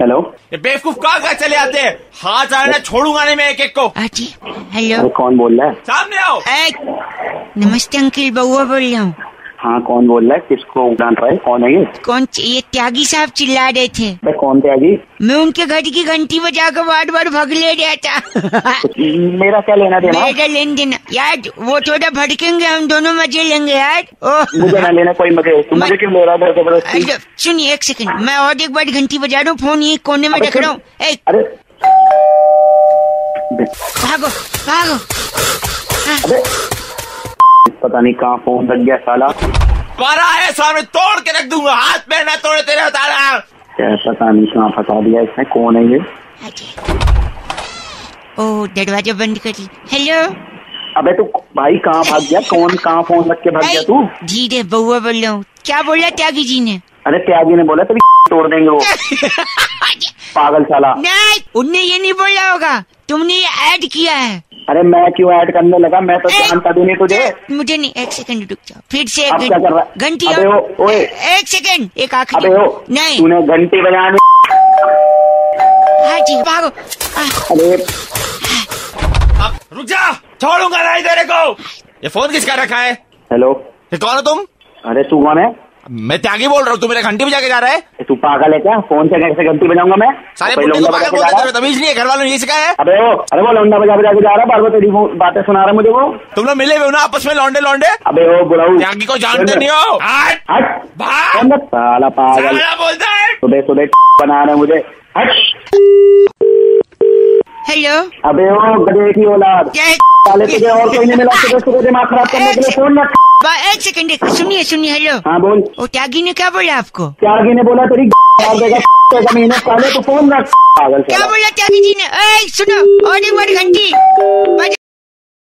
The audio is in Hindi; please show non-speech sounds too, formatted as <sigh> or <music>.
हेलो ये बेवकूफ़ कहाँ कहाँ चले आते हैं? हाथ आना छोड़ूँगा नहीं मैं एक एक को। जी हेलो कौन बोल रहा है? सामने आओ। नमस्ते अंकिल बउआ बोल रहा हूँ। हाँ कौन बोल रहा है? किसको डांट रहा है? कौन है ये? कौन ये त्यागी साहब चिल्ला रहे थे कौन त्यागी? मैं उनके घर की घंटी बजा कर बार बार भग ले रहा था। <laughs> मेरा क्या लेना देना? मेरा लेन देन? यार वो थोड़ा भड़केंगे हम दोनों मज़े लेंगे यार। मुझे ना लेना कोई मज़े। मुझे क्यों ले रहा है? ज़बरदस्ती सुनिए एक सेकंड मैं और एक बार घंटी बजा रहा हूँ फ़ोन ये कोने में रख रहा हूँ। भागो भागो। अबे पता नहीं कहाँ फ़ोन लग गया साला। परा है सामने तोड़ के रख दूँगा हाथ पैर ना तोड़े तेरे बता रहा। क्या पता नहीं कहाँ फंसा दिया इसने कौन है ये? ओ दरवाज़ा बंद कर ली। हेलो? अबे तू भाई कहाँ भाग गया? <laughs> कौन कहाँ फ़ोन रख के भाग गया तू? जी धीरे बउआ बोल। रहा हूँ क्या बोला त्यागी जी ने? अरे त्यागी ने बोला तेरी <laughs> तोड़ देंगे वो। <laughs> पागल साला। नहीं उनने ये नहीं बोला होगा। तुमने ये ऐड किया है। अरे मैं क्यों ऐड करने लगा? मैं तो जानता भी नहीं तुझे। मुझे नहीं एक सेकंड रुक जाओ। फिर से एक क्या कर रहा है? घंटी। एक सेकंड एक आखिरी। नहीं। तूने घंटी बजाने हाँ जी भागो। अरे। रुक जा छोड़ूँगा नहीं तेरे को। ये फ़ोन किसका रखा है? हेलो। ये कौन हो तुम? अरे तू कौन है? मैं त्यागी बोल रहा हूँ तू मेरे घंटी बजा के जा रहा है। तू पागल है क्या? फ़ोन से कैसे घंटी बजाऊँगा मैं? सारे बुड्ढे को लौंडा पागल बजा बोलते रहा तमीज नहीं है घर वालों ने ये सिखाया है? अबे वो अरे वो लौंडा बजा बजा के जा रहा बार बार तेरी बातें सुना रहा मुझे वो? तुम लोग मिले हुए ना आपस में लौंडे लौंडे? अबे वो बुढ़ाऊ त्यागी को जानते नहीं हो। हट। हट? साला पागल। बोलता है। सुबह सुबह बना रहे मुझे। हट। हेलो। अबे वो गधे की औलाद। क्या- साले तुझे और कोई नहीं मिला सुबह सुबह दिमाग खराब करने के लिए फ़ोन रख एक सेकंड एक सुनिए सुनिए हेलो हाँ बोल। वो त्यागी ने क्या बोला आपको? त्यागी ने बोला तेरी पहले तो फ़ोन रख। क्या बोला त्यागी जी ने? ए, सुनो और एक बार घंटी।